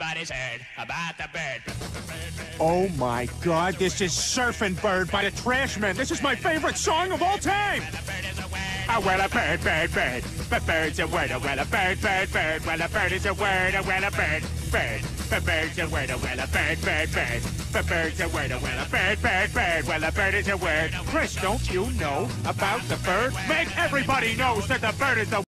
everybody's heard about the bird. Oh my god, this is Surfing Bird by the Trashmen. This is my favorite song of all time. Oh, well, a bird, bird, bird. But bird's a word. Oh, well, a bird, bird, bird. Well, a bird is a word. Oh, well, a bird, bird. But bird's a word. Oh, well, a bird, bird, bird. But bird's a word. Oh, well, a bird, bird, bird. Well, a bird is a word. Chris, don't you know about the bird? Make everybody knows that the bird is the